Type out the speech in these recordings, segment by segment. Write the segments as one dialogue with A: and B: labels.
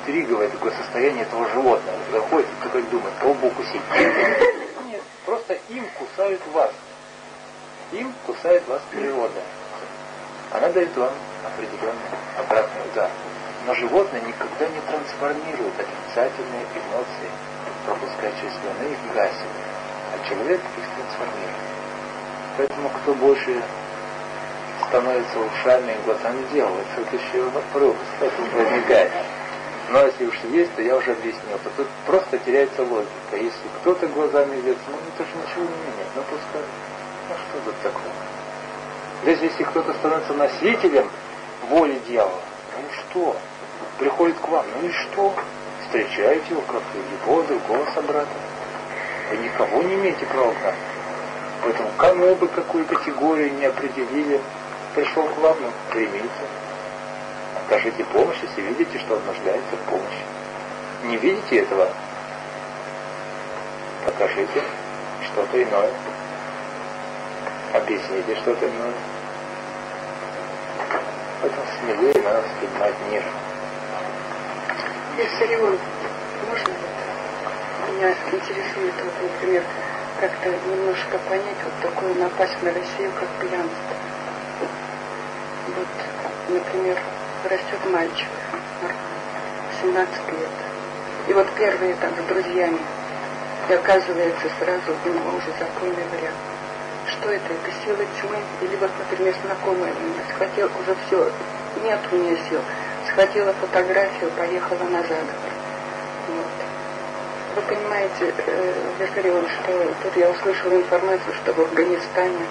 A: интриговое такое состояние этого животного. Заходит и такой думает, кого бы укусить. Нет, просто им кусают вас. Им кусает вас природа. Она дает вам определенный обратный удар. Но животное никогда не трансформирует отрицательные эмоции, пропуская через слюны их гасит. А человек их трансформирует. Поэтому кто больше становится ушами и глазами делает, это еще вопрос это возникает. Но если уж есть, то я уже объяснил, то тут просто теряется логика. Если кто-то глазами видит, ну это же ничего не меняет, ну пускай. Ну что тут такого? Даже если кто-то становится носителем воли дьявола, ну что? Приходит к вам, ну и что? Встречаете его как любого другого собрата. Вы никого не имеете права на. Поэтому кому бы какую категорию не определили, пришел к вам, ну, примите. Окажите помощь, если видите, что он нуждается в помощи. Не видите этого? Покажите что-то иное. Объясните что-то иное. Поэтому смелее надо воспринимать мир.
B: Виссарион, можно Меня интересует, вот, например, как-то немножко понять вот такую напасть на Россию, как пьянство. Вот, например, растет мальчик, 17 лет. И вот первый там с друзьями. И оказывается сразу у него уже законный вариант. Что это? Это сила тьмы? Или вот, например, знакомая меня схватила уже все, нет у нее сил. Схватила фотографию, поехала на заговор. Вот. Вы понимаете, э, Вишгарион, что тут я услышала информацию, что в Афганистане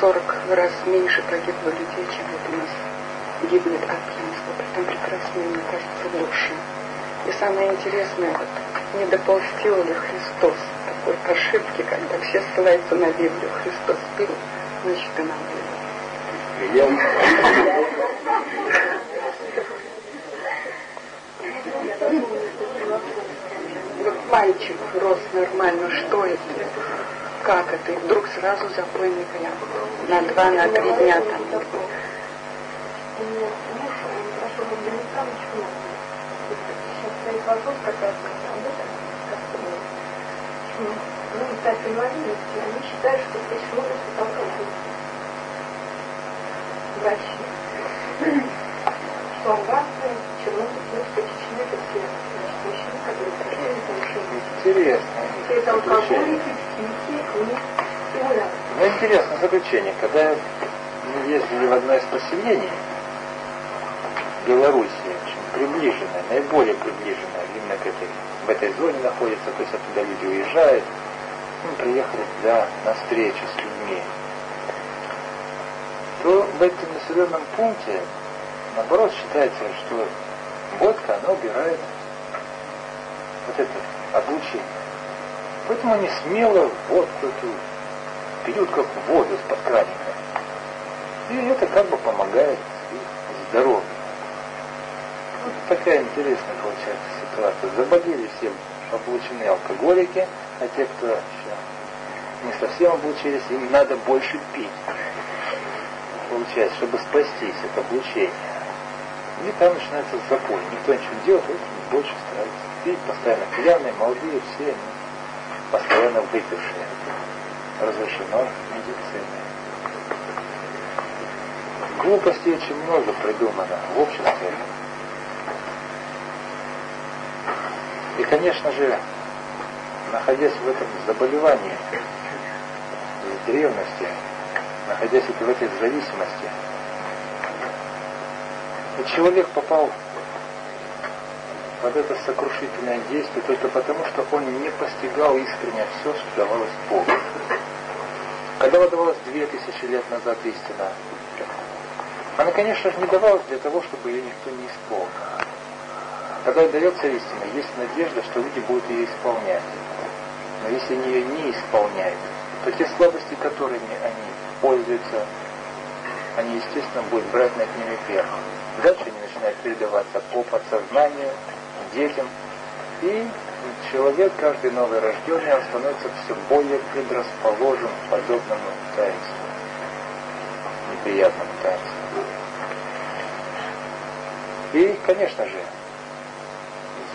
B: 40 раз меньше погибло людей, чем вот у нас гибнет от пьянства. Притом прекрасные, мне кажется, души. И самое интересное, вот, не допустил ли Христос такой ошибки, когда все ссылаются на Библию. Христос пил, значит и нам пил. Вот мальчик рос нормально, что это? Как это? И вдруг сразу запойный прям на два, на три дня там.
C: Стоит вопрос как раз об этом, как почему ну, стать инвалидности, они считают, что почему это толкают врачи. Что афганцы, чернобыльцы, Чечня, это все значит, мужчины, которые прошли нарушение.
A: Интересно.
C: Все это алкоголики, психи, книги.
A: Ну, интересное заключение. Когда мы ездили в одно из поселений в Белоруссии, приближенная, наиболее приближенная именно к этой, в этой зоне находится, то есть оттуда люди уезжают. Мы приехали для, на встречу с людьми. То в этом населенном пункте, наоборот, считается, что водка, она убирает вот это облучение. Поэтому они смело водку эту пьют как воду с-под краника. И это как бы помогает их здоровью такая интересная получается ситуация. Заболели все облученные алкоголики, а те, кто еще не совсем облучились, им надо больше пить. Получается, чтобы спастись от облучения. И там начинается запой. Никто ничего не делает, больше стараются пить, постоянно пьяные, молодые, все они постоянно выпившие. Разрешено медициной. Глупостей очень много придумано в обществе. И, конечно же, находясь в этом заболевании, в древности, находясь в этой зависимости, человек попал под это сокрушительное действие только потому, что он не постигал искренне все, что давалось Богу. Когда выдавалась две тысячи лет назад истина, она, конечно же, не давалась для того, чтобы ее никто не исполнил. Когда дается истина, есть надежда, что люди будут ее исполнять. Но если они ее не исполняют, то те слабости, которыми они пользуются, они, естественно, будут брать над ними верх. Дальше они начинают передаваться по подсознанию, детям. И человек, каждый новый рожденный, он становится все более предрасположен к подобному таинству, неприятному таинству. И, конечно же,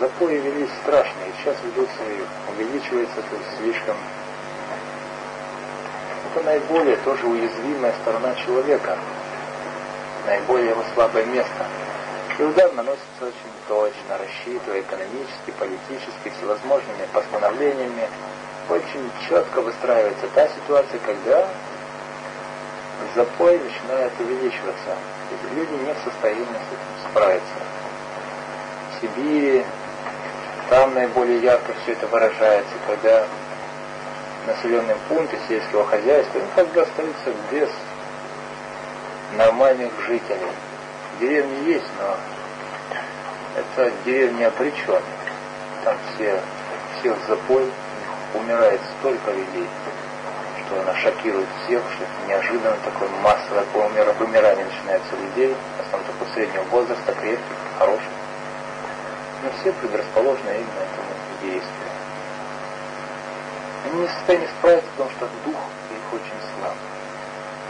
A: запои велись страшные, сейчас ведутся и увеличивается то слишком. Это наиболее тоже уязвимая сторона человека, наиболее его слабое место. И удар наносится очень точно, рассчитывая экономически, политически, всевозможными постановлениями. Очень четко выстраивается та ситуация, когда запой начинает увеличиваться. И люди не в состоянии с этим справиться. В Сибири там наиболее ярко все это выражается, когда населенные пункты сельского хозяйства, как бы остаются без нормальных жителей. Деревни есть, но это деревни обреченные. Там все, всех запой, умирает столько людей, что она шокирует всех, что это неожиданно такое массовое вымирание начинается у людей, в основном такого среднего возраста, крепких, хороших. Но все предрасположены именно этому действию. Они не в состоянии справиться, потому что дух их очень слаб.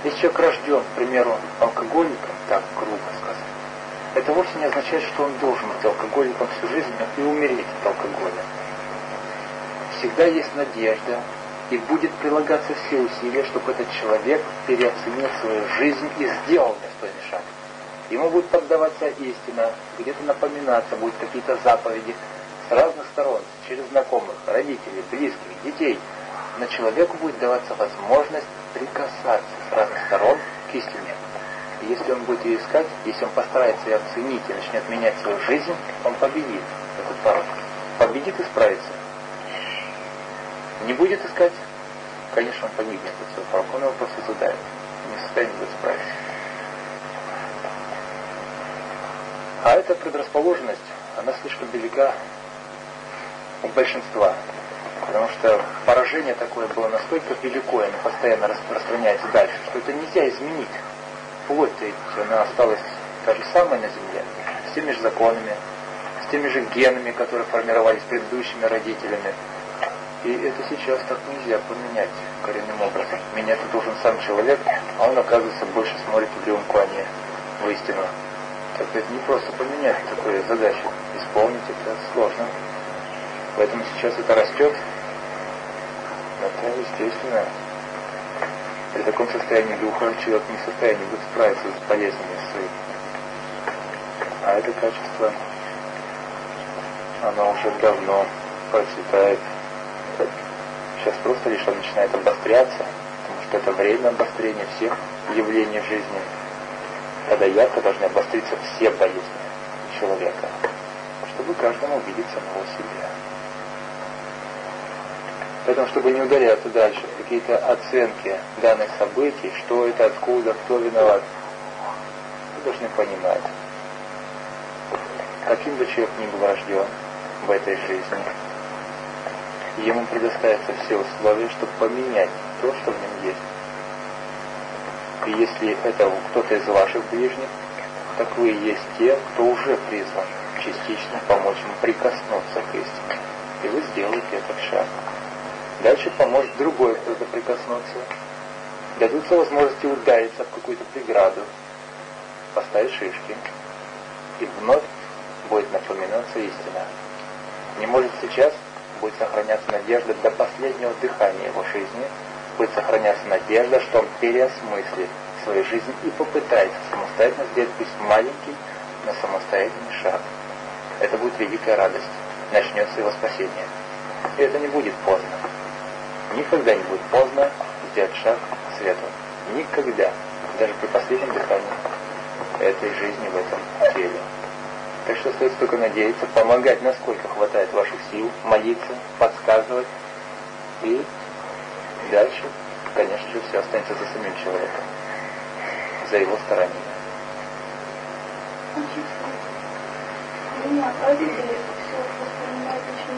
A: Если человек рожден, к примеру, алкоголиком, так грубо сказать, это вовсе не означает, что он должен быть алкоголиком всю жизнь и умереть от алкоголя. Всегда есть надежда, и будет прилагаться все усилия, чтобы этот человек переоценил свою жизнь и сделал достойный шаг. Ему будет поддаваться истина, где-то напоминаться будут какие-то заповеди с разных сторон, через знакомых, родителей, близких, детей. Но человеку будет даваться возможность прикасаться с разных сторон к истине. И если он будет ее искать, если он постарается ее оценить и начнет менять свою жизнь, он победит этот порог. Победит и справится. Не будет искать, конечно, он погибнет от своего порога, он его просто задает. Не в состоянии будет справиться. А эта предрасположенность, она слишком велика у большинства. Потому что поражение такое было настолько великое, оно постоянно распространяется дальше, что это нельзя изменить. Плоть ведь она осталась та же самая на Земле, с теми же законами, с теми же генами, которые формировались предыдущими родителями. И это сейчас так нельзя поменять коренным образом. Менять должен сам человек, а он, оказывается, больше смотрит в рюмку, а не в истину. Это не просто поменять такую задачу. Исполнить это сложно. Поэтому сейчас это растет. Это естественно. При таком состоянии духа человек не в состоянии будет справиться с болезнями своими. А это качество, оно уже давно процветает. Сейчас просто лишь оно начинает обостряться, потому что это время обострения всех явлений в жизни. Когда ярко должны обостриться все болезни человека, чтобы каждому увидеть самого себя. Поэтому, чтобы не ударяться дальше какие-то оценки данных событий, что это, откуда, кто виноват, вы должны понимать, каким бы человек ни был рожден в этой жизни, ему предоставятся все условия, чтобы поменять то, что в нем есть. Если это кто-то из ваших ближних, так вы и есть те, кто уже призван частично помочь ему прикоснуться к истине. И вы сделаете этот шаг. Дальше поможет другой кто-то прикоснуться. Дадутся возможности удариться в какую-то преграду, поставить шишки. И вновь будет напоминаться истина. Не может сейчас, будет сохраняться надежда до последнего дыхания его жизни, будет сохраняться надежда, что он переосмыслит свою жизнь и попытается самостоятельно сделать пусть маленький, но самостоятельный шаг. Это будет великая радость. Начнется его спасение. И это не будет поздно. Никогда не будет поздно сделать шаг к свету. Никогда. Даже при последнем дыхании этой жизни в этом теле. Так что остается только надеяться, помогать, насколько хватает ваших сил, молиться, подсказывать. И дальше, конечно же, все останется за самим человеком, за его стараниями.
C: Меня родители все воспринимают очень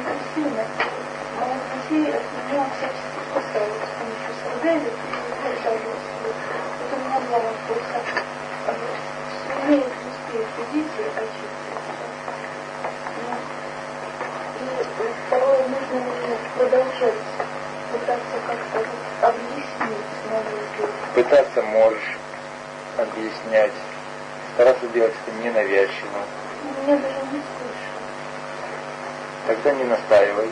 C: он в России от меня всячески спасают с помощью солдата и жалуются. Вот у меня два вопроса. Сумеет, успеет судить и очиститься. И второе, нужно мне продолжать пытаться как-то вот объяснить новую
A: Пытаться можешь объяснять, стараться делать это ненавязчиво.
C: Меня даже не слышно.
A: тогда не настаивай.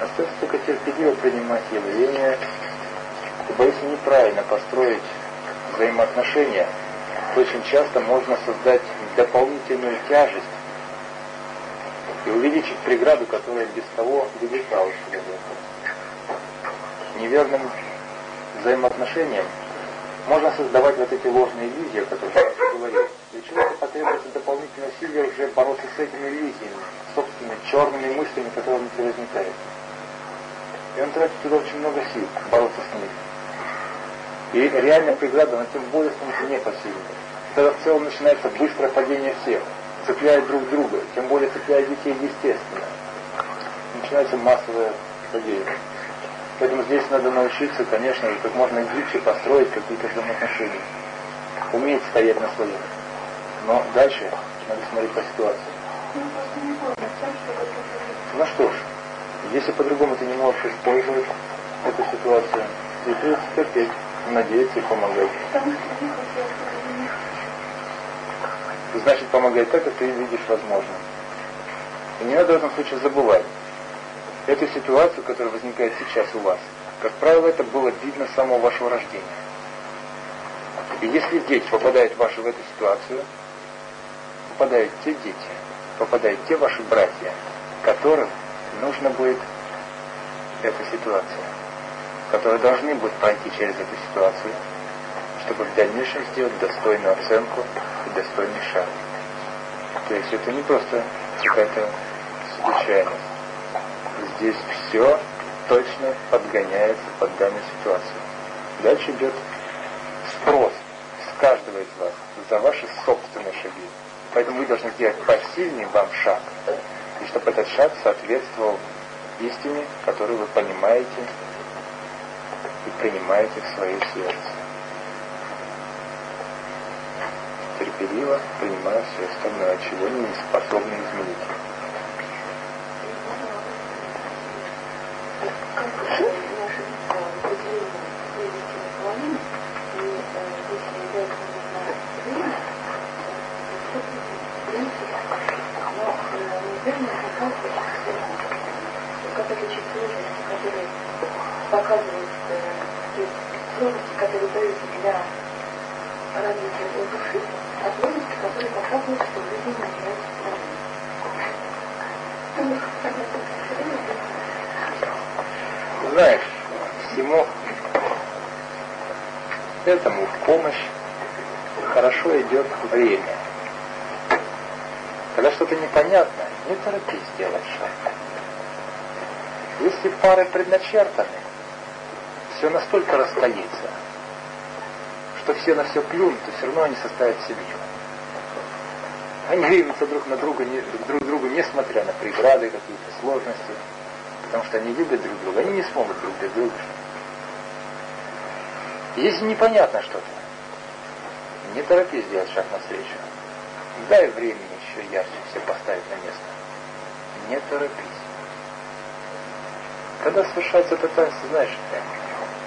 A: Остается только терпеливо принимать явления. Ибо если неправильно построить взаимоотношения, то очень часто можно создать дополнительную тяжесть и увеличить преграду, которая без того вылетала человека. Неверным взаимоотношениям можно создавать вот эти ложные иллюзии, о которых я говорил. Для человека потребуется дополнительное усилие уже бороться с этими иллюзиями, собственными черными мыслями, которые внутри возникают. И он тратит туда очень много сил бороться с ними. И реальная преграда, она тем более становится непосильной. Тогда в целом начинается быстрое падение всех, цепляют друг друга, тем более цепляют детей естественно. Начинается массовое падение. Поэтому здесь надо научиться, конечно же, как можно гибче построить какие-то взаимоотношения. Уметь стоять на своем. Но дальше надо смотреть по ситуации. Ну что ж, если по-другому ты не можешь использовать эту ситуацию, тебе придется терпеть, надеяться и помогать. Значит, помогай так, как ты видишь возможным. И не надо в этом случае забывать, Эту ситуацию, которая возникает сейчас у вас, как правило, это было видно с самого вашего рождения. И если дети попадают ваши в эту ситуацию, попадают те дети, попадают те ваши братья, которым нужно будет эта ситуация, которые должны будут пройти через эту ситуацию, чтобы в дальнейшем сделать достойную оценку и достойный шаг. То есть это не просто какая-то случайность здесь все точно подгоняется под данную ситуацию. Дальше идет спрос с каждого из вас за ваши собственные шаги. Поэтому вы должны сделать посильнее вам шаг, и чтобы этот шаг соответствовал истине, которую вы понимаете и принимаете в свое сердце. Терпеливо принимая все остальное, чего не способны изменить.
C: Как отличить сложности, которые показывают, то есть сложности, которые даются для развития души, а сложности, которые показывают, что жизнь начинается
A: Знаешь, всему этому в помощь хорошо идет время. Когда что-то непонятно, не торопись делать шаг. Если пары предначертаны, все настолько расстоится, что все на все плюнут, то все равно они составят семью. Они ринутся друг на друга, друг другу, несмотря на преграды, какие-то сложности, потому что они любят друг друга, они не смогут друг для друга. Если непонятно что-то, не торопись сделать шаг навстречу. Дай времени еще ярче все поставить на место. Не торопись. Когда совершается это таинство, знаешь,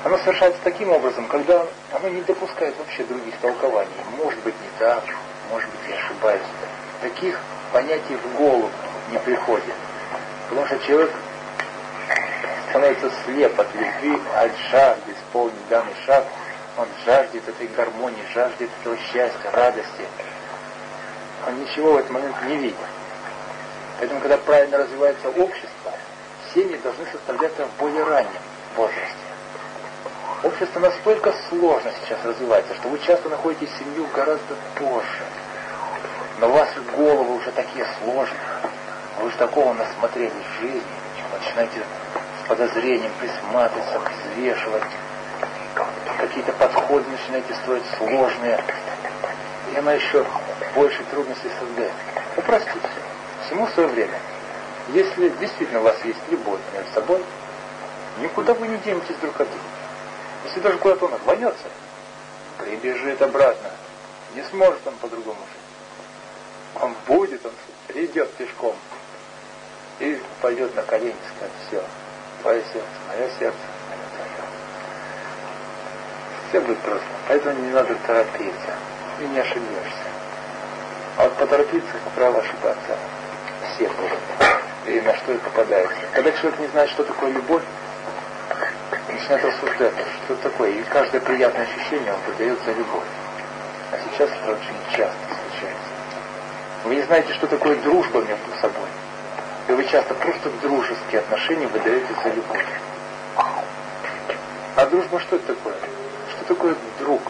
A: оно совершается таким образом, когда оно не допускает вообще других толкований. Может быть не так, может быть я ошибаюсь. Таких понятий в голову не приходит. Потому что человек становится слеп от любви, от жажды исполнить данный шаг. Он жаждет этой гармонии, жаждет этого счастья, радости. Он ничего в этот момент не видит. Поэтому, когда правильно развивается общество, семьи должны составляться в более раннем возрасте. Общество настолько сложно сейчас развивается, что вы часто находите семью гораздо позже. Но ваши головы уже такие сложные. Вы уже такого насмотрелись в жизни. Начинаете подозрением присматриваться, взвешивать. Какие-то подходы начинаете строить сложные. И она еще больше трудностей создает. Упростите. Всему свое время. Если действительно у вас есть любовь между собой, никуда вы не денетесь друг от друга. Если даже куда-то он рванется, прибежит обратно. Не сможет он по-другому жить. Он будет, он придет пешком и пойдет на колени скажет, все, твое сердце, мое сердце, мое твое. Все будет просто. Поэтому не надо торопиться. И не ошибешься. А вот поторопиться, как правило, ошибаться все будут. и на что и попадается. Когда человек не знает, что такое любовь, начинает рассуждать, что это такое, и каждое приятное ощущение он выдает за любовь. А сейчас это очень часто случается. Вы не знаете, что такое дружба между собой. Вы часто просто дружеские отношения выдаете за любовь. А дружба что это такое? Что такое друг?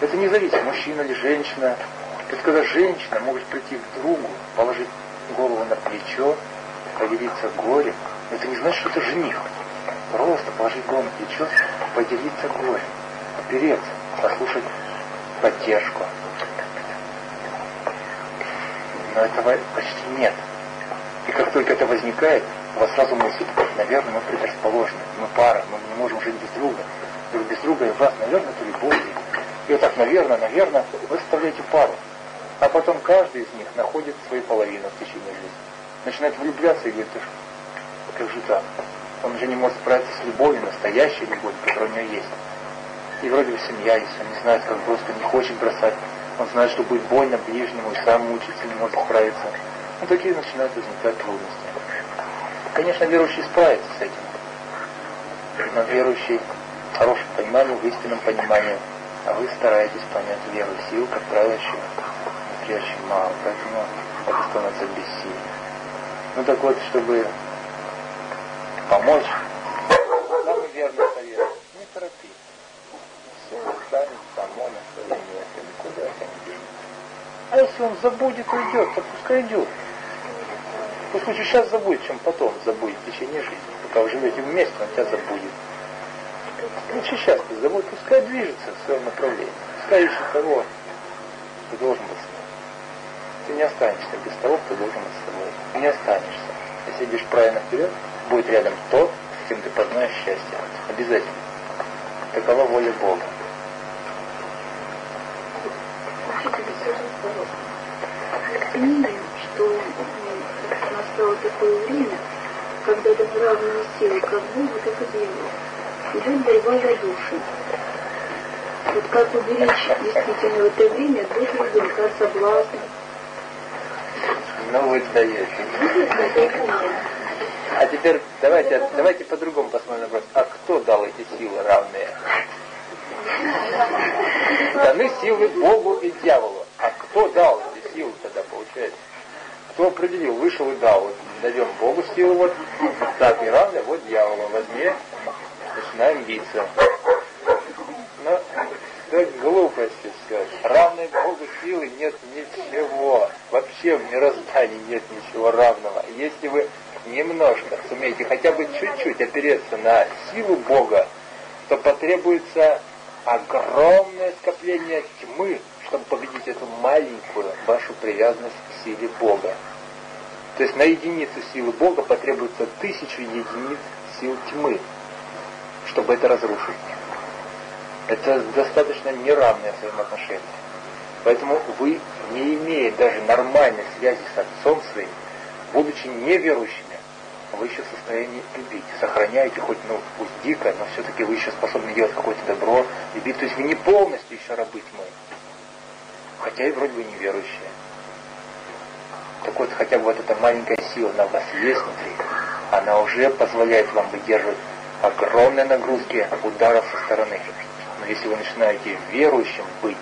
A: Это не зависит, мужчина или женщина. Это когда женщина может прийти к другу, положить голову на плечо, поделиться горем. Это не значит, что это жених. Просто положить голову на плечо, поделиться горем, опереться, послушать поддержку. Но этого почти нет. Как только это возникает, у вас сразу мысль, наверное, мы предрасположены, мы пара, мы не можем жить без друга. Друг без друга, и у вас, наверное, это любовь. И вот так, наверное, наверное, вы составляете пару. А потом каждый из них находит свою половину в течение жизни. Начинает влюбляться и говорит, как же так? Он уже не может справиться с любовью, настоящей любовью, которая у него есть. И вроде бы семья есть, он не знает, как просто не хочет бросать. Он знает, что будет больно ближнему, и сам мучится, не может справиться. Ну, такие начинают возникать трудности. Конечно, верующий справится с этим. Но верующий в хорошем понимании, в истинном понимании, а вы стараетесь понять веру. Сил, как правило, еще внутри очень мало, поэтому это становится бессильным. Ну так вот, чтобы помочь, самый верный совет, не торопи. Все станет само на свое место, никуда это не денется. А если он забудет, уйдет, то пускай идет. Пусть лучше сейчас забудет, чем потом забудет в течение жизни. Пока вы живете вместе, он тебя забудет. Лучше сейчас не забудь, пускай движется в своем направлении. Пускай ищет того, кто должен быть с ним. Ты не останешься без того, кто должен быть с тобой. Ты не останешься. Если идешь правильно вперед, будет рядом тот, с кем ты познаешь счастье. Обязательно. Такова воля Бога.
C: Настало такое время, когда добровольные силы как Богу, так и дьяволу идет борьба за души. Вот как уберечь действительно в это время от душ греха, соблазна.
A: Ну вы даете. А теперь давайте, давайте по-другому посмотрим вопрос. А кто дал эти силы равные? Даны силы Богу и дьяволу. А кто дал эти силы тогда, получается? Кто определил, вышел и дал? Вот даем Богу силы, вот так и равные, вот дьяволу. Возьми начинаем биться. Но как глупости сказать. Равной Богу силы нет ничего. Вообще в мироздании нет ничего равного. Если вы немножко сумеете хотя бы чуть-чуть опереться на силу Бога, то потребуется огромное скопление тьмы, чтобы победить эту маленькую вашу привязанность к силе Бога. То есть на единицу силы Бога потребуется тысячу единиц сил тьмы чтобы это разрушить. Это достаточно неравные взаимоотношения. Поэтому вы, не имея даже нормальной связи с отцом своим, будучи неверующими, вы еще в состоянии любить. Сохраняете хоть, ну, пусть дико, но все-таки вы еще способны делать какое-то добро, любить. То есть вы не полностью еще рабы тьмы. Хотя и вроде бы неверующие. Так вот, хотя бы вот эта маленькая сила на вас есть внутри, она уже позволяет вам выдерживать огромной нагрузки ударов со стороны. Но если вы начинаете верующим быть,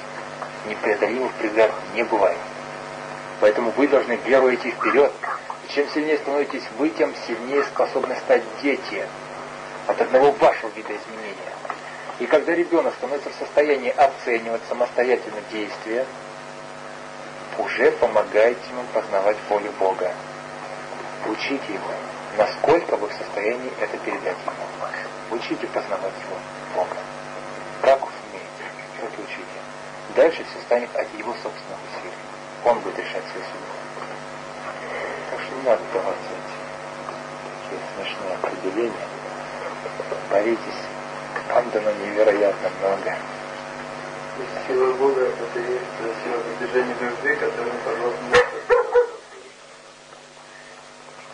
A: непреодолимых преград не бывает. Поэтому вы должны веру идти вперед. И чем сильнее становитесь вы, тем сильнее способны стать дети от одного вашего вида изменения. И когда ребенок становится в состоянии оценивать самостоятельно действия, уже помогаете ему познавать волю Бога. Учите его насколько вы в состоянии это передать ему. Учите познавать его Бога. Как умеете, так и учите. Дальше все станет от его собственных усилий. Он будет решать свою судьбу. Так что не надо даваться эти такие смешные определения. Боритесь. Там дано невероятно много.
D: Сила Бога это есть сила достижения любви, которую, пожалуйста,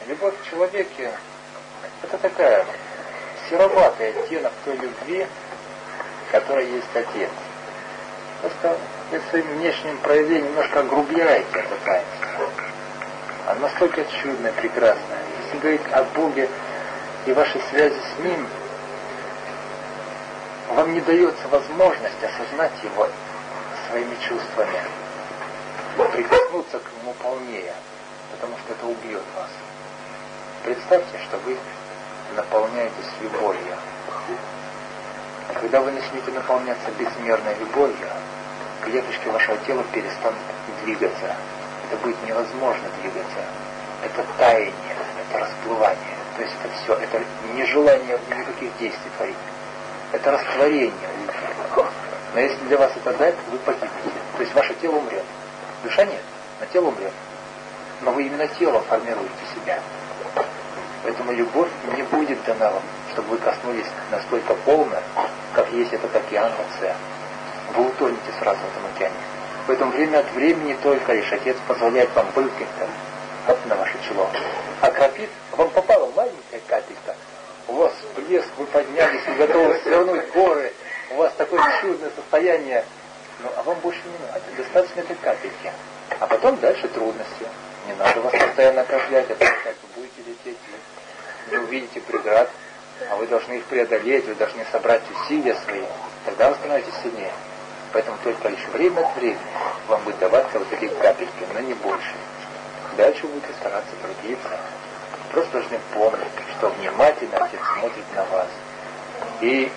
A: любовь к человеке это такая сероватый оттенок той любви, которая есть Отец. Просто вы своим внешним проявлением немножко огрубляете это таинство. Оно настолько чудное, прекрасное. Если говорить о Боге и вашей связи с Ним, вам не дается возможность осознать Его своими чувствами, прикоснуться к Нему полнее, потому что это убьет вас. Представьте, что вы наполняетесь любовью. Когда вы начнете наполняться безмерной любовью, клеточки вашего тела перестанут двигаться. Это будет невозможно двигаться. Это таяние, это расплывание. То есть это все, это нежелание никаких действий творить. Это растворение. Но если для вас это дать, вы погибнете. То есть ваше тело умрет. Душа нет, но тело умрет. Но вы именно телом формируете себя. Поэтому любовь не будет дана вам, чтобы вы коснулись настолько полно, как есть этот океан в Вы утонете сразу в этом океане. Поэтому время от времени только лишь Отец позволяет вам вылкать там, на ваше чело. Окропит, вам попала маленькая капелька, у вас блеск, вы поднялись и готовы свернуть горы, у вас такое чудное состояние, ну, а вам больше не надо, достаточно этой капельки. А потом дальше трудности. Не надо вас постоянно окроплять, а то как вы будете лететь, вы не увидите преград, а вы должны их преодолеть, вы должны собрать усилия свои, тогда вы становитесь сильнее. Поэтому только лишь время от времени вам будет даваться вот эти капельки, но не больше. Дальше будете стараться трудиться. Просто должны помнить, что внимательно Отец смотрит на вас. И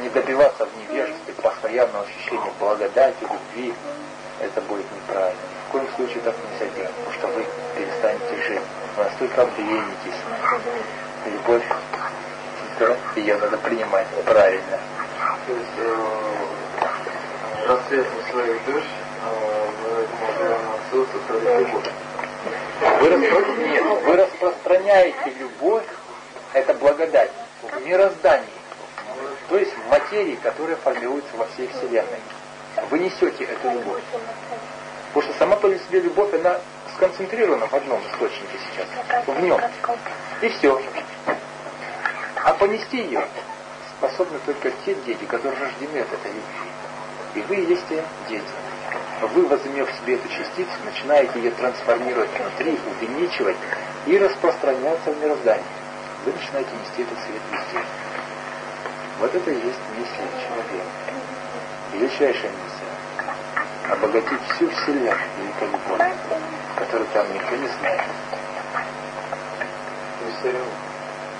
A: не добиваться в невежестве постоянного ощущения благодати, любви, это будет неправильно. Ни в коем случае так нельзя делать, потому что вы перестанете жить. Вы настолько обленитесь. Любовь, ее надо принимать правильно.
D: То есть, э, рассветом своих душ, э, вы отцу сотворить любовь.
A: Вы, распро... Нет, вы распространяете любовь, это благодать, в мироздании. То есть в материи, которая формируется во всей Вселенной. Вы несете эту любовь. Потому что сама по себе любовь, она сконцентрирована в одном источнике сейчас, в нем. И все. А понести ее способны только те дети, которые рождены от этой любви. И вы есть те дети. Вы, возымев себе эту частицу, начинаете ее трансформировать внутри, увеличивать и распространяться в мироздании. Вы начинаете нести этот свет везде. Вот это и есть миссия человека. Величайшая миссия. Обогатить всю Вселенную великой любовью, которую там никто не знает.
D: Мистериум,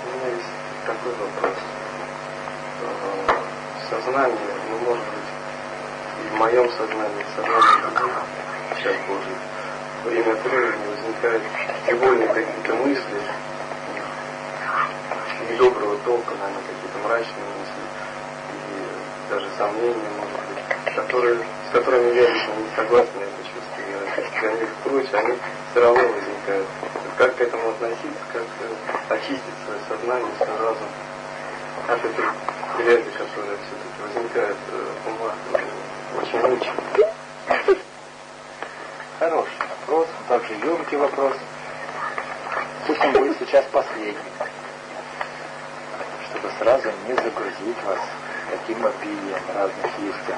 D: у меня есть такой вопрос. Э, Сознание, ну, может быть, в моем сознании, в сознании других, сейчас Божий, время от времени возникают невольные какие-то мысли, недоброго толка, наверное, какие-то мрачные мысли, и даже сомнения, может быть, которые, с которыми я лично не согласен, я это чувствую, я для них прочь, они все равно возникают. Как к этому относиться, как э, очистить свое сознание, свой разум от этой грязи, которая все-таки возникает э, в умах, мучает.
A: Хороший вопрос, также емкий вопрос. Пусть он будет сейчас последним, чтобы сразу не загрузить вас таким обилием разных истин.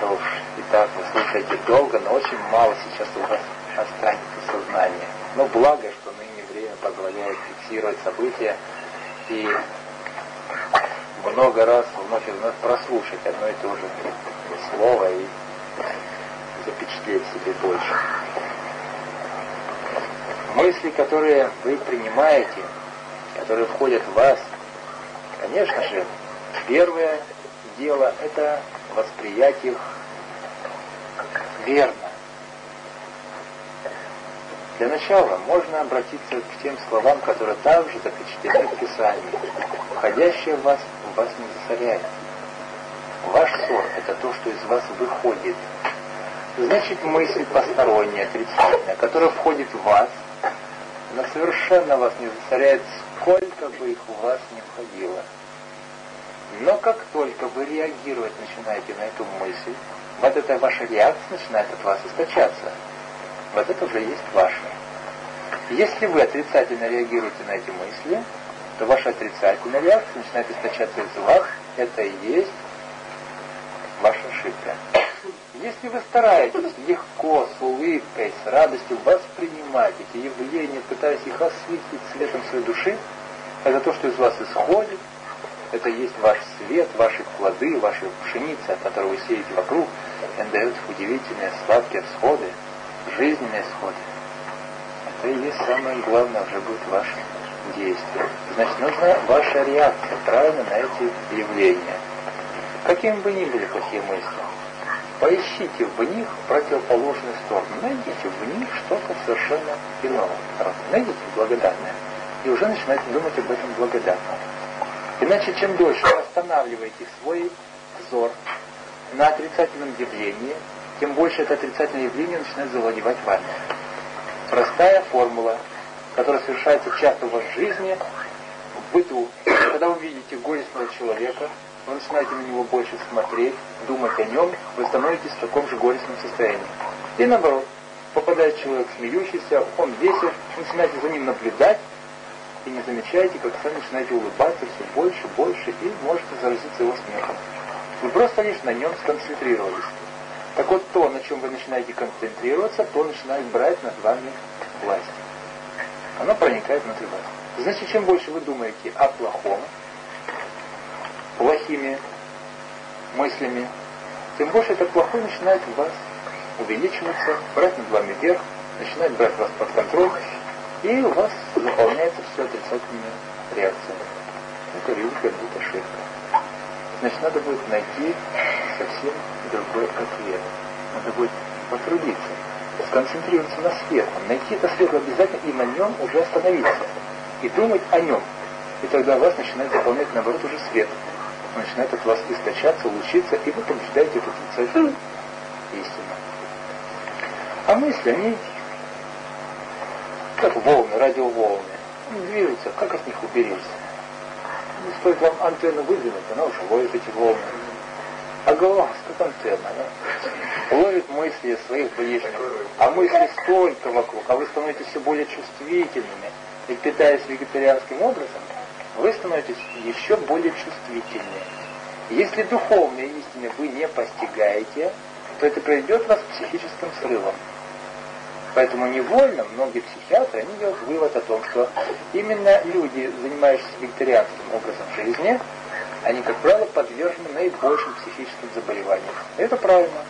A: То уж и так вы слушаете долго, но очень мало сейчас у вас останется сознания. Но благо, что ныне время позволяет фиксировать события и много раз вновь и вновь прослушать одно и то же слово и запечатлеть себе больше. Мысли, которые вы принимаете, которые входят в вас, конечно же, первое дело – это восприять их верно. Для начала можно обратиться к тем словам, которые также запечатлены в Писании. Входящее в вас, в вас не засоряет. Ваш ссор – это то, что из вас выходит. Значит, мысль посторонняя, отрицательная, которая входит в вас, она совершенно вас не засоряет, сколько бы их у вас не входило. Но как только вы реагировать начинаете на эту мысль, вот эта ваша реакция начинает от вас источаться. Вот это уже есть ваше. Если вы отрицательно реагируете на эти мысли, то ваша отрицательная реакция начинает источаться из вас. Это и есть ошибка. Если вы стараетесь легко, с улыбкой, с радостью воспринимать эти явления, пытаясь их осветить цветом своей души, это то, что из вас исходит, это есть ваш свет, ваши плоды, ваши пшеница, которую вы сеете вокруг, и дает удивительные сладкие всходы, жизненные всходы. Это и есть самое главное уже будет ваше действие. Значит, нужна ваша реакция правильно на эти явления. Каким бы ни были плохие мысли, поищите в них противоположную сторону. Найдите в них что-то совершенно иного. Найдите благодатное. И уже начинайте думать об этом благодатном. Иначе, чем дольше вы останавливаете свой взор на отрицательном явлении, тем больше это отрицательное явление начинает завладевать вами. Простая формула, которая совершается часто в жизни, в быту. Когда вы видите горестного человека, вы начинаете на него больше смотреть, думать о нем, вы становитесь в таком же горестном состоянии. И наоборот, попадает человек смеющийся, он весел, начинаете за ним наблюдать, и не замечаете, как сами начинаете улыбаться все больше, больше, и можете заразиться его смехом. Вы просто лишь на нем сконцентрировались. Так вот, то, на чем вы начинаете концентрироваться, то начинает брать над вами власть. Оно проникает внутрь вас. Значит, чем больше вы думаете о плохом, плохими мыслями, тем больше это плохое начинает в вас увеличиваться, брать над вами вверх, начинает брать вас под контроль, и у вас заполняется все отрицательными реакциями. Это рюмка, будто ошибка. Значит, надо будет найти совсем другой ответ. Надо будет потрудиться, сконцентрироваться на светлом, найти это светло обязательно и на нем уже остановиться. И думать о нем. И тогда вас начинает заполнять, наоборот, уже свет. Начинает от вас источаться, лучиться, и вы побеждаете эту отрицательную истину. А мысли, они как волны, радиоволны. Они движутся, как от них уберечься? Не стоит вам антенну выдвинуть, она уже ловит эти волны. А голова, как антенна, она ловит мысли своих ближних. А мысли столько вокруг, а вы становитесь все более чувствительными. И питаясь вегетарианским образом, вы становитесь еще более чувствительнее. Если духовные истины вы не постигаете, то это приведет вас к психическим срывам. Поэтому невольно многие психиатры, они делают вывод о том, что именно люди, занимающиеся вегетарианским образом жизни, они, как правило, подвержены наибольшим психическим заболеваниям. Это правильно,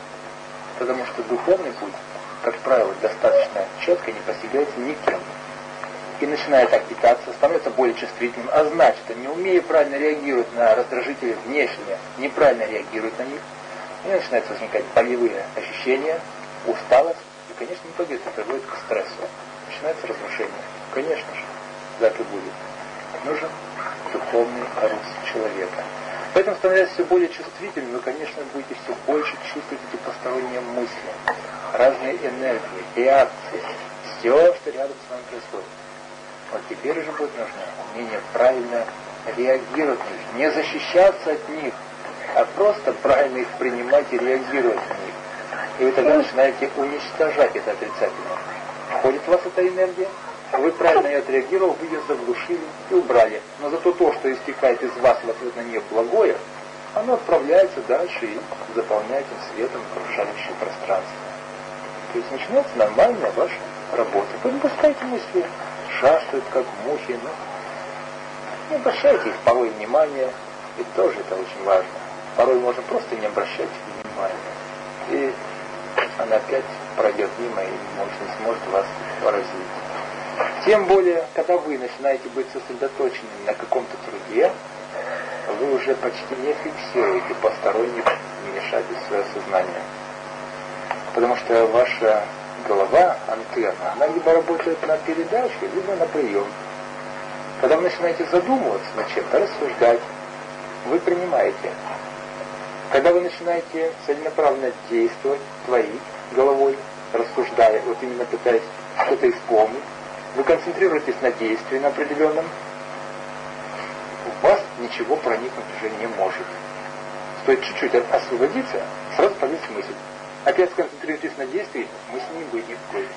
A: потому что духовный путь, как правило, достаточно четко не постигается никем. И начиная так питаться, становится более чувствительным, а значит, не умея правильно реагировать на раздражители внешние, неправильно реагирует на них, и начинают возникать болевые ощущения, усталость, и, конечно, не пойдет, это приводит к стрессу. Начинается разрушение. Конечно же, так и будет. Нужен духовный рост человека. Поэтому, становясь все более чувствительным, вы, конечно, будете все больше чувствовать эти посторонние мысли, разные энергии, реакции, все, что рядом с вами происходит. Вот теперь уже будет нужно умение правильно реагировать на них, не защищаться от них, а просто правильно их принимать и реагировать на них. И вы тогда начинаете уничтожать это отрицательное. Входит в вас эта энергия, вы правильно ее отреагировали, вы ее заглушили и убрали. Но зато то, что истекает из вас в ответ на нее благое, оно отправляется дальше и заполняет им светом окружающее пространство. То есть начинается нормальная ваша работа. Вы не пускайте мысли, шастают как мухи, но не обращайте их порой внимания, и тоже это очень важно. Порой можно просто не обращать внимания. И она опять пройдет мимо и может, не сможет вас поразить. Тем более, когда вы начинаете быть сосредоточенными на каком-то труде, вы уже почти не фиксируете посторонних вмешательств в свое сознание. Потому что ваша голова, антенна, она либо работает на передачу, либо на прием. Когда вы начинаете задумываться над чем-то, рассуждать, вы принимаете когда вы начинаете целенаправленно действовать, творить головой, рассуждая, вот именно пытаясь что-то исполнить, вы концентрируетесь на действии на определенном, у вас ничего проникнуть уже не может. Стоит чуть-чуть освободиться, сразу появится мысль. Опять сконцентрируйтесь на действии, мысли не будет никакой.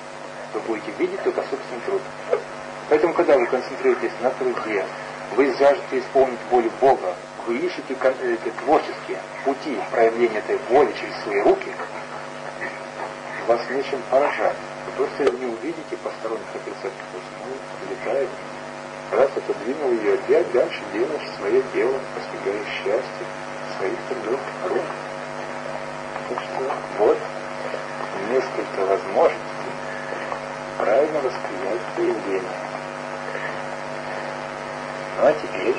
A: Вы будете видеть только собственный труд. Поэтому, когда вы концентрируетесь на труде, вы жаждете исполнить волю Бога, вы ищете творческие пути проявления этой воли через свои руки, вас нечем поражать. Вы просто не увидите посторонних отрицательных установок, летает. Раз отодвинул ее, опять дальше делаешь свое дело, постигаешь счастье своих трудов рук. Так что вот несколько возможностей правильно воспринять проявление. Ну а теперь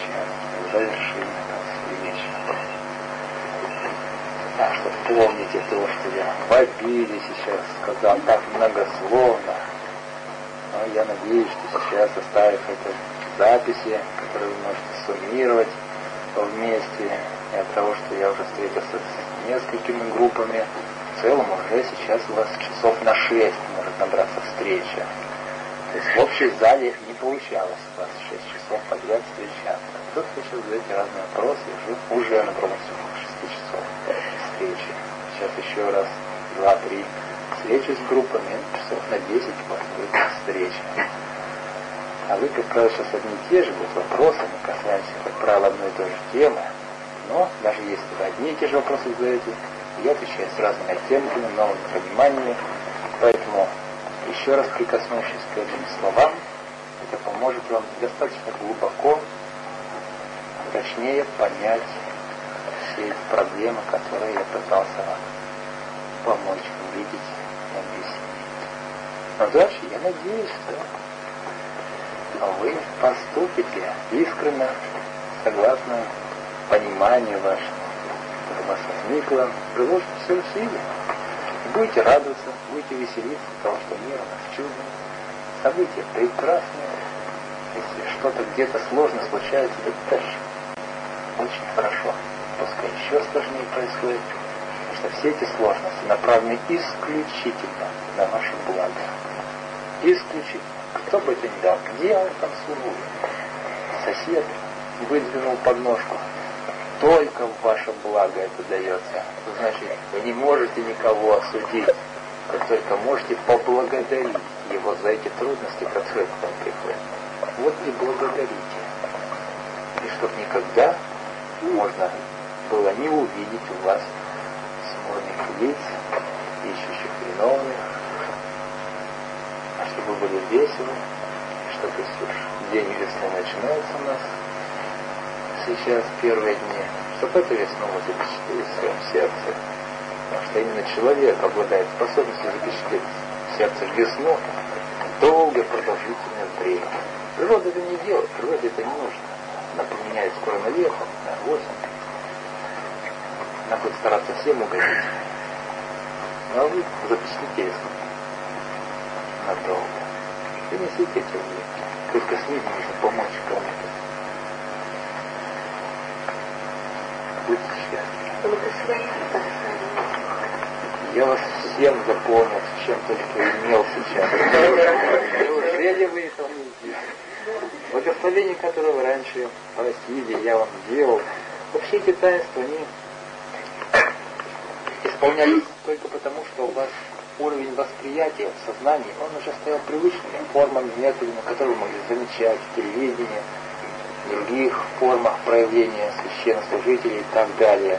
A: сейчас завершим встречу. Так что помните то, что я в обиде сейчас сказал так многословно. Но я надеюсь, что сейчас оставив это записи, которые вы можете суммировать вместе, и от того, что я уже встретился с несколькими группами, в целом уже сейчас у вас часов на шесть может набраться встреча. То есть в общей зале не получалось у вас 6 часов подряд встречаться. Кто-то начал задать разные вопросы, уже, уже набрался 6 часов встречи. Сейчас еще раз, два, три встречи с группами, часов на 10 у вас будет встреча. А вы, сейчас одни и те же мы касаемся, как правило, одной и той же темы. Но даже если вы одни и те же вопросы задаете, я отвечаю с разными оттенками, новыми пониманиями. Поэтому еще раз прикоснувшись к этим словам, это поможет вам достаточно глубоко, точнее понять все эти проблемы, которые я пытался вам помочь увидеть и объяснить. Но дальше я надеюсь, что вы поступите искренне, согласно пониманию вашему, которое у вас возникло, приложите все усилия. Будете радоваться, будете веселиться, потому что мир у нас чудный, события прекрасные. Если что-то где-то сложно случается, это тоже очень хорошо. Пускай еще сложнее происходит, потому что все эти сложности направлены исключительно на ваше благо. Исключительно. Кто бы это ни дал, где он там сунул? Сосед выдвинул подножку, только в ваше благо это дается. Значит, вы не можете никого осудить, вы только можете поблагодарить его за эти трудности, которые к вам приходят. Вот и благодарите. И чтоб никогда можно было не увидеть у вас смурных лиц, ищущих виновных, чтобы были веселы, чтобы уж день весны начинается у нас, сейчас первые дни, чтобы эту весну вы запечатлели в своем сердце. Потому что именно человек обладает способностью запечатлеть в сердце весну долгое продолжительное время. Природа это не делает, природе это не нужно. Она поменяет скоро на лето, на осень. Она будет стараться всем угодить. Но вы запечатлите надолго. Принесите эти улыбки. Только с ними нужно помочь кому-то. Будьте счастливы. Я вас всем запомнил, с чем только имел сейчас. Неужели вы этого не видите? Благословение, которое вы раньше просили, я вам делал. Вообще эти таинства, они исполнялись только потому, что у вас уровень восприятия в сознании, он уже стоял привычными формами, методами, которые вы могли замечать в других формах проявления священнослужителей и так далее.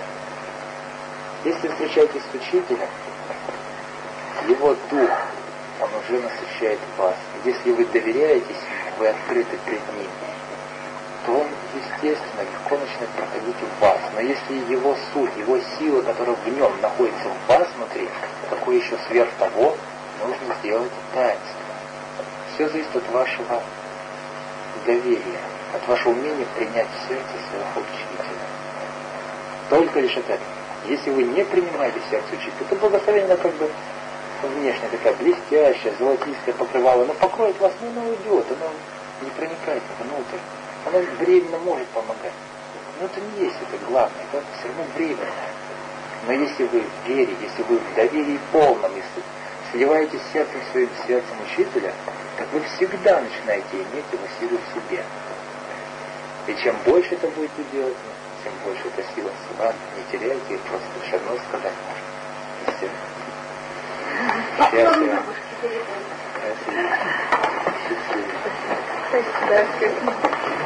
A: Если встречаетесь с учителем, его дух, он уже насыщает вас. Если вы доверяетесь, вы открыты перед ним, естественно, легко начинает проходить в вас. Но если его суть, его сила, которая в нем находится в вас внутри, какой еще сверх того, нужно сделать таинство. Все зависит от вашего доверия, от вашего умения принять в сердце своего учителя. Только лишь от этого. Если вы не принимаете сердце учителя, то благословение как бы внешне такая блестящая, золотистая покрывало, но покроет вас, но оно уйдет, оно не проникает внутрь. Оно временно может помогать. Но это не есть это главное, это все равно временно. Но если вы в вере, если вы в доверии полном, если сливаетесь сердцем своим сердцем учителя, так вы всегда начинаете иметь его силу в себе. И чем больше это будете делать, тем больше эта сила с вами. Не теряйте, просто лишь одно сказать можно. Все. Счастливо. Спасибо.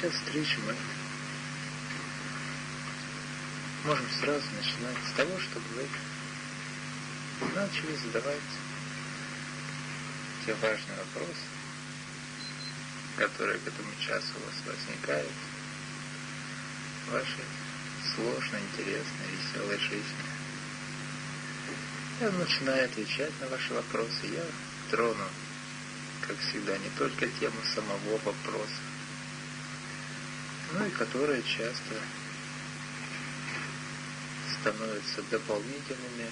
A: сейчас встречу мы можем сразу начинать с того, чтобы вы начали задавать те важные вопросы, которые к этому часу у вас возникают вашей сложной, интересной, веселой жизни. Я начинаю отвечать на ваши вопросы. Я трону, как всегда, не только тему самого вопроса, но и которые часто становятся дополнительными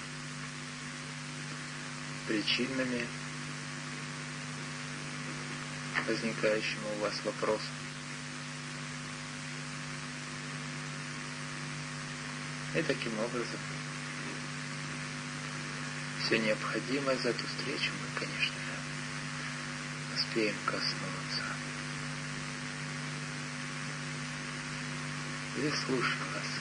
A: причинами возникающему у вас вопросу. И таким образом все необходимое за эту встречу мы, конечно успеем коснуться. Я слушаю вас.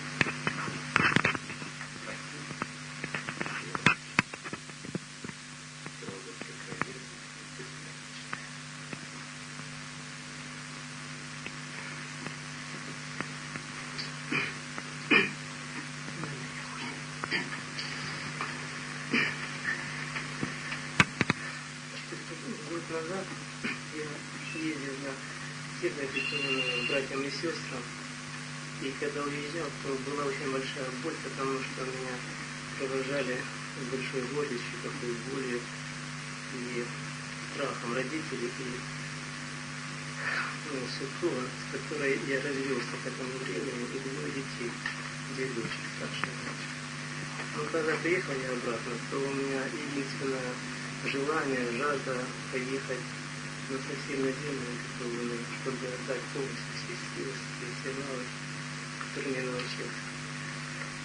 E: год назад я ездил на северное пятно братьям и сестрам. И когда уезжал, то была очень большая боль, потому что меня провожали с большой горечью, такой болью и страхом родители и ну, супруга, с которой я развелся к этому времени, и двое детей, две дочери, старшая дочь. Но когда приехал я обратно, то у меня единственное желание, жажда поехать на совсем на землю, чтобы отдать полностью все силы, все навыки, я научился.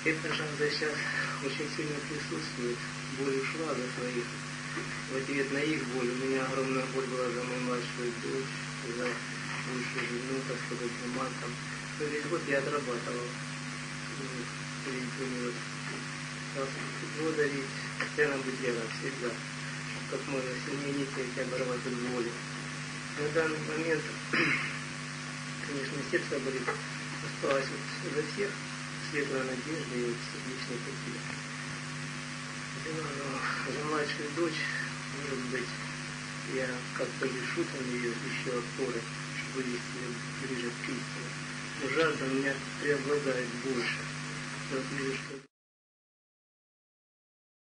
E: Эта жажда сейчас очень сильно присутствует. Боль ушла за своих. В ответ на их боль у меня огромная боль была за мою младшую дочь, за бывшую жену, так сказать, за матом. Но весь год я отрабатывал. Ну, благодарить, постоянно быть рядом, всегда как можно сильнее не и оборвать от боли. На данный момент, конечно, сердце болит, осталось вот за всех светлая надежда и сердечные такие. Но за младшую дочь, может быть, я как-то лишу там ее еще опоры, чтобы вести ее ближе к истине. Но жажда у меня преобладает больше. Вот вижу, что